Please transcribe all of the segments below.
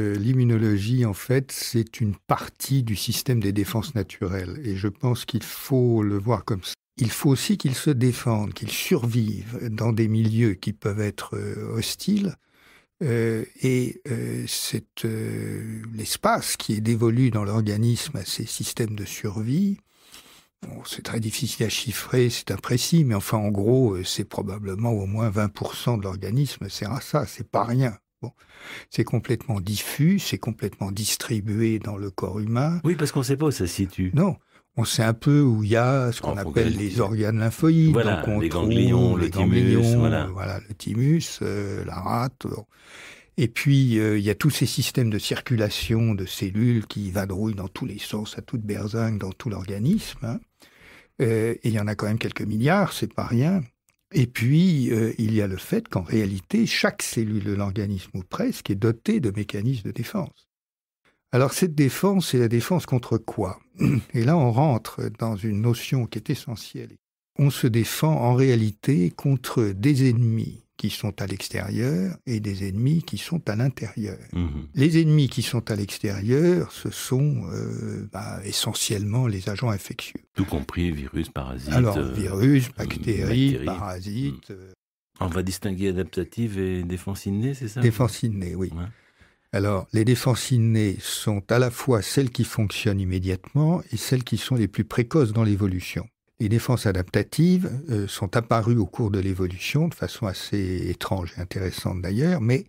Euh, l'immunologie, en fait, c'est une partie du système des défenses naturelles. Et je pense qu'il faut le voir comme ça. Il faut aussi qu'ils se défendent, qu'ils survivent dans des milieux qui peuvent être euh, hostiles. Euh, et c'est l'espace qui est dévolu dans l'organisme à ces systèmes de survie. c'est très difficile à chiffrer, c'est imprécis, mais enfin, en gros, c'est probablement au moins 20% de l'organisme sert à ça, c'est pas rien. Bon, c'est complètement diffus, c'est complètement distribué dans le corps humain. Oui, parce qu'on ne sait pas où ça se situe. Non, on sait un peu où il y a ce qu'on appelle les organes lymphoïdes. Voilà, les ganglions, le thymus, voilà. le thymus, euh, la rate. Et puis, euh, il y a tous ces systèmes de circulation de cellules qui vadrouillent dans tous les sens, à toute berzingue, dans tout l'organisme. Hein. Euh, et il y en a quand même quelques milliards, c'est pas rien. Et puis, euh, il y a le fait qu'en réalité, chaque cellule de l'organisme, ou presque, est dotée de mécanismes de défense. Alors, cette défense, c'est la défense contre quoi? Et là, on rentre dans une notion qui est essentielle. On se défend en réalité contre des ennemis qui sont à l'extérieur et des ennemis qui sont à l'intérieur. Mhm. Les ennemis qui sont à l'extérieur, ce sont euh, bah, essentiellement les agents infectieux. Tout compris virus, parasites. Alors, euh, virus, bactéries, parasites. Mhm. Euh. On va distinguer adaptative et défense innée, c'est ça? Défense innée, oui. Alors, les défenses innées sont à la fois celles qui fonctionnent immédiatement et celles qui sont les plus précoces dans l'évolution. Les défenses adaptatives euh, sont apparues au cours de l'évolution de façon assez étrange et intéressante d'ailleurs, mais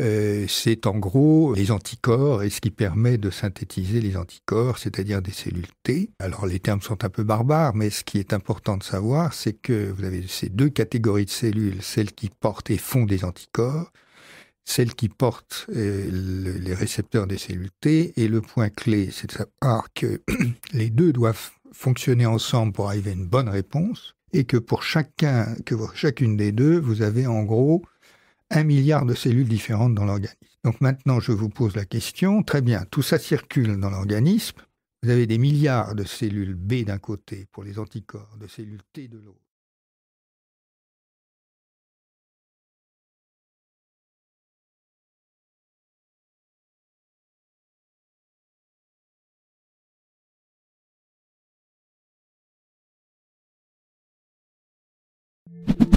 euh, c'est en gros les anticorps et ce qui permet de synthétiser les anticorps, c'est-à-dire des cellules T. Alors les termes sont un peu barbares, mais ce qui est important de savoir, c'est que vous avez ces deux catégories de cellules, celles qui portent et font des anticorps, celles qui portent euh, les récepteurs des cellules T, et le point clé, c'est de savoir que les deux doivent fonctionner ensemble pour arriver à une bonne réponse, et que pour chacun, que chacune des deux, vous avez en gros un milliard de cellules différentes dans l'organisme. Donc maintenant, je vous pose la question, très bien, tout ça circule dans l'organisme, vous avez des milliards de cellules B d'un côté pour les anticorps, de cellules T de l'autre. you